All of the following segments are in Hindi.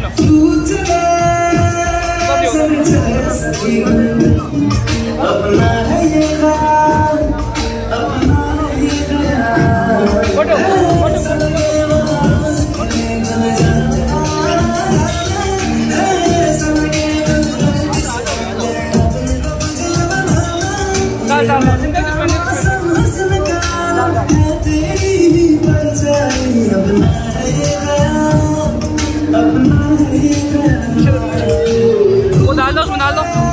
गाना अपना है ये ख्याल अपना है ये ख्याल photo photo photo Gracias. 别动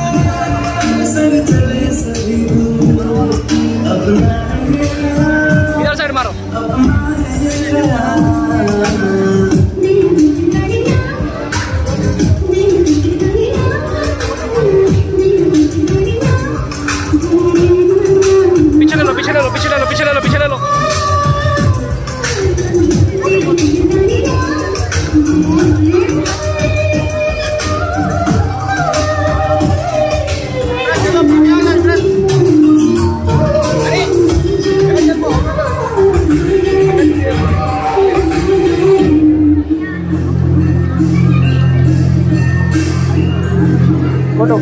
có đục